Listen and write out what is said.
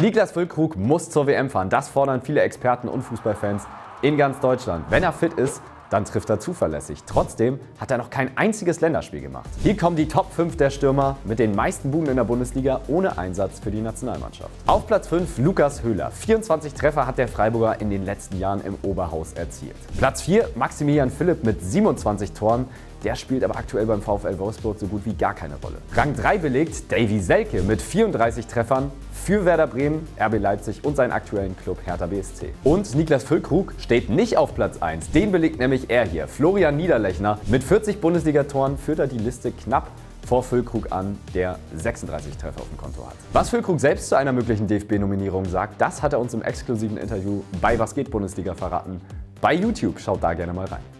Niklas Füllkrug muss zur WM fahren. Das fordern viele Experten und Fußballfans in ganz Deutschland. Wenn er fit ist, dann trifft er zuverlässig. Trotzdem hat er noch kein einziges Länderspiel gemacht. Hier kommen die Top 5 der Stürmer mit den meisten Buden in der Bundesliga ohne Einsatz für die Nationalmannschaft. Auf Platz 5 Lukas Höhler. 24 Treffer hat der Freiburger in den letzten Jahren im Oberhaus erzielt. Platz 4 Maximilian Philipp mit 27 Toren. Der spielt aber aktuell beim VfL Wolfsburg so gut wie gar keine Rolle. Rang 3 belegt Davy Selke mit 34 Treffern für Werder Bremen, RB Leipzig und seinen aktuellen Club Hertha BSC. Und Niklas Füllkrug steht nicht auf Platz 1. Den belegt nämlich er hier. Florian Niederlechner mit 40 Bundesligatoren führt er die Liste knapp vor Füllkrug an, der 36 Treffer auf dem Konto hat. Was Füllkrug selbst zu einer möglichen DFB-Nominierung sagt, das hat er uns im exklusiven Interview bei Was geht Bundesliga verraten. Bei YouTube, schaut da gerne mal rein.